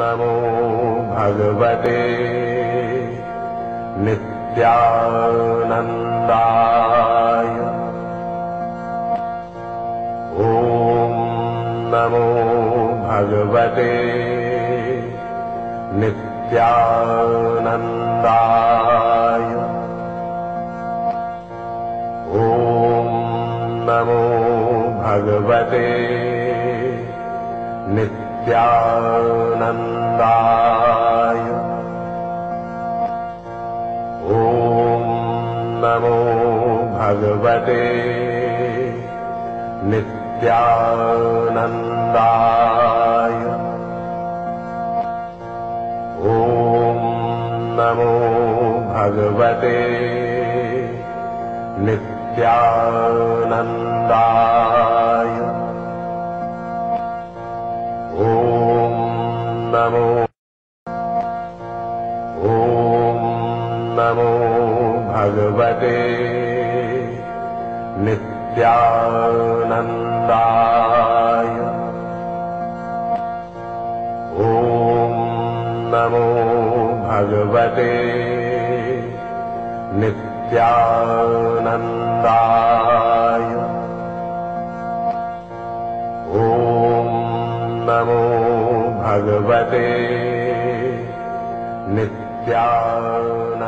नमो भगवते नित्यानन्दाय। ॐ नमो भगवते नित्यानन्दाय। ॐ नमो भगवते नित्यानन्दाय। ॐ नमो भगवते नित्यानन्दाय। ॐ नमो भगवते नित्यानन्दाय नमो। ॐ नमो भगवते नित्यानन्दाय। ॐ नमो भगवते नित्यानन्दाय। ॐ नमो भगवते नित्यानन्द